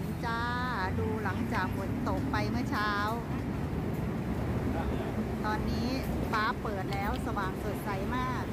นจ้า ดูหลังจากฝนตกไปเมื่อเช้า ตอนนี้ฟ้าเปิดแล้วสว่างสดใสมาก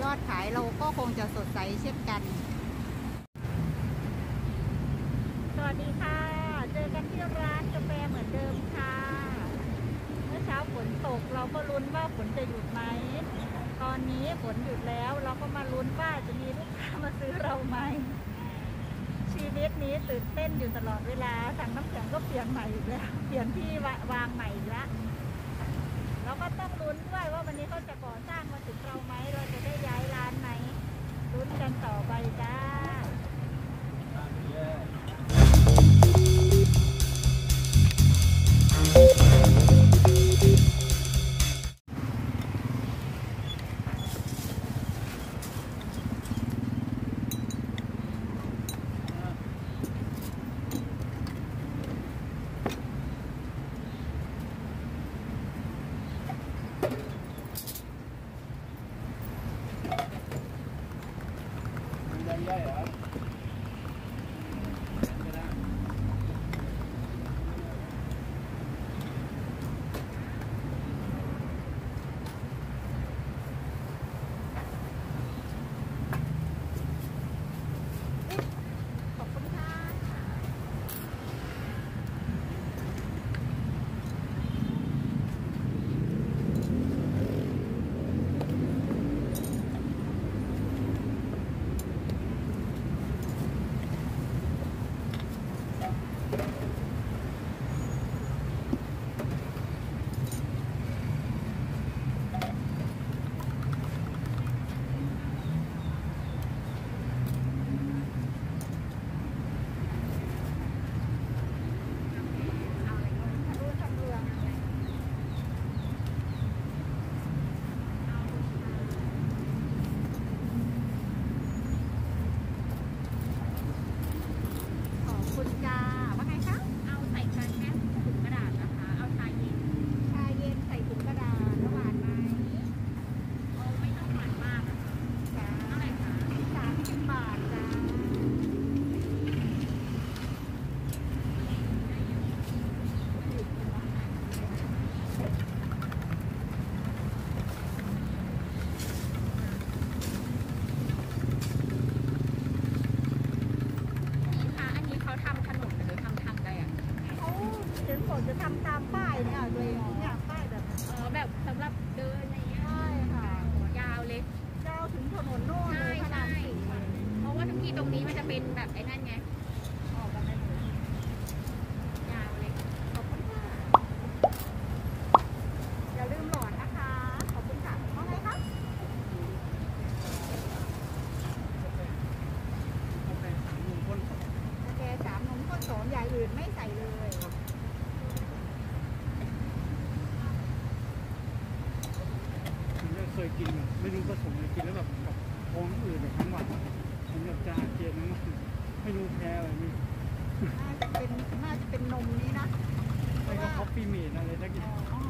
ยอดขายเราก็คงจะสดใสเช่นกัน สวัสดีค่ะ เจอกันที่ร้านกาแฟเหมือนเดิมค่ะ เมื่อเช้าฝนตกเราก็ลุ้นว่าฝนจะหยุดไหมตอนนี้ฝนหยุดแล้วเราก็มาลุ้นว่าจะมีลูกค้ามาซื้อเราไหม ชีวิตนี้ตื่นเต้นอยู่ตลอดเวลาสั่งน้ำแข็งก็เปลี่ยนใหม่อีกแล้วเปลี่ยนที่วางใหม่อีกแล้วเราก็ต้องลุ้นด้วยว่าวันนี้เขาจะก่อสร้างมาถึงเราไหมเราจะได้ย้ายร้านไหมลุ้นกันต่อไป ราะว่าทุกทีตรงนี้มันจะเป็นแบบไอ้นั่นไงออกกันได้เลยาวเล็กขอบคุณค่ะอย่าลืมหลอดนะคะ ขอบคุณค่ะว่าไงคะโอเคสามหนึ่งคนกสามนมข้นสองอย่างอื่นไม่ใส่เลยผมจะเคยกินไม่รู้ผสมอะไรกินแล้วแบบแบบท้องอืดแบบทั้งวัน ผมแบบจะอาเจียนนะไม่รู้แพ้อะไรนี่น่าจะเป็นน่าจะเป็นนมนี้นะไม่ก็คอฟฟี่เมดอะไรสักอย่าง อ๋อ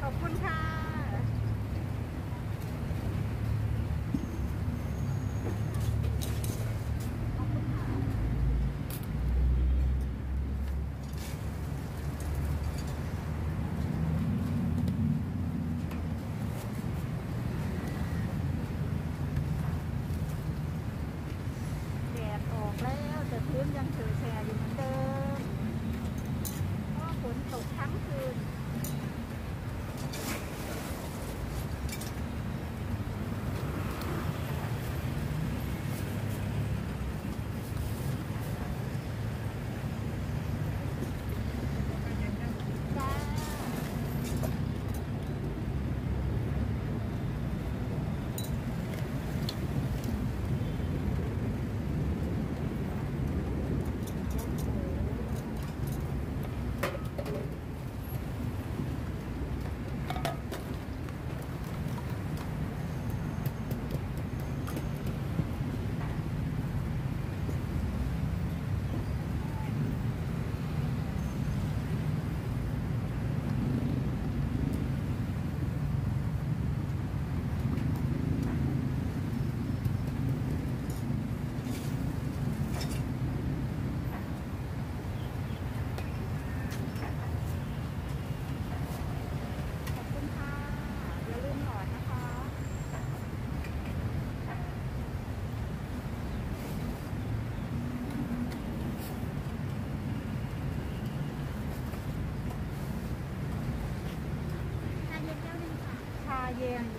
ขอบคุณค่ะ แดดออกแล้วแต่พื้นยังเฉย again.